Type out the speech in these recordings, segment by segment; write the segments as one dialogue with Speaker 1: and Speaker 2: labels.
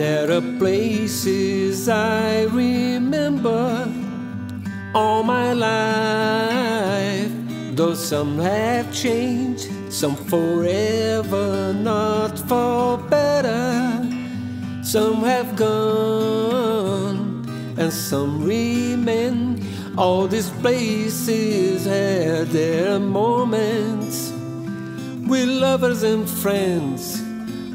Speaker 1: are places I remember all my life. Though some have changed, some forever, not for better. Some have gone, and some remain. All these places had their moments with lovers and friends.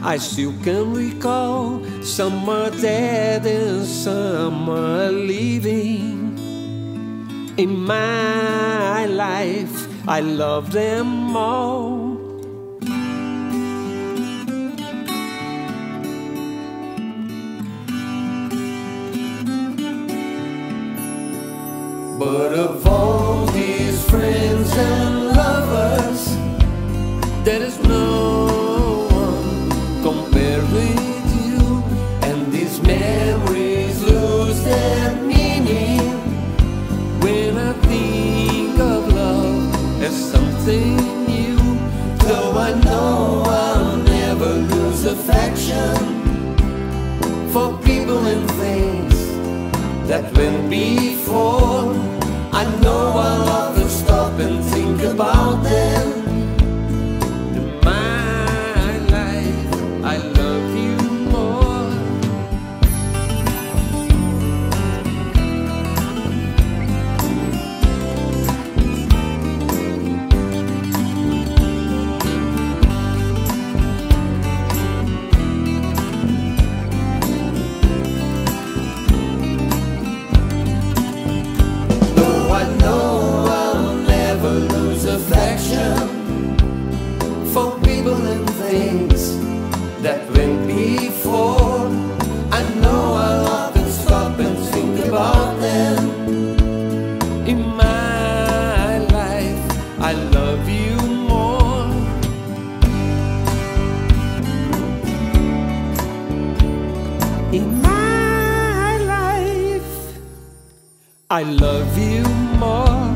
Speaker 1: I still can recall some are dead and some are living. In my life, I love them all. But of all these friends and lovers, there is something new. Though I know I'll never lose affection for people and things that went before. I know I'll affection for people and things that went before. I know I'll often stop and think about them. In my life, I love you more. In my life. I love you more.